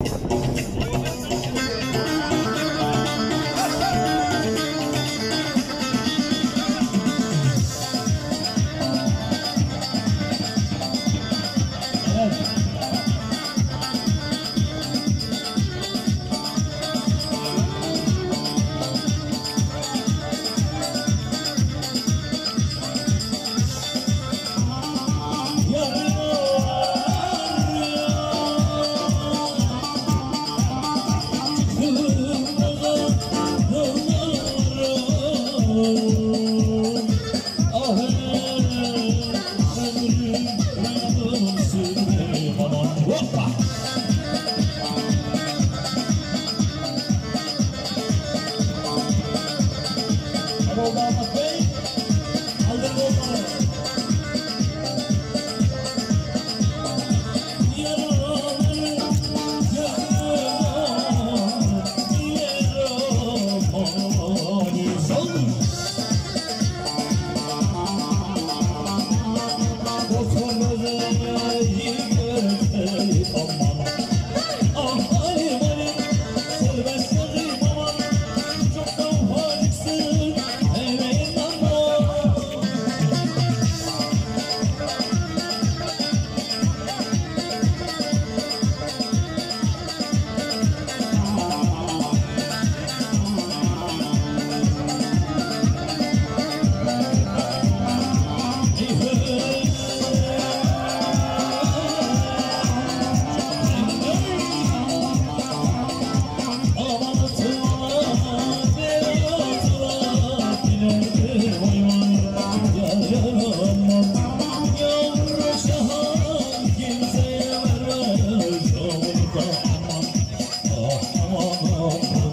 you Obama fez. Oh, oh, oh, oh.